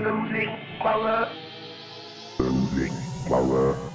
Losing power. Losing power.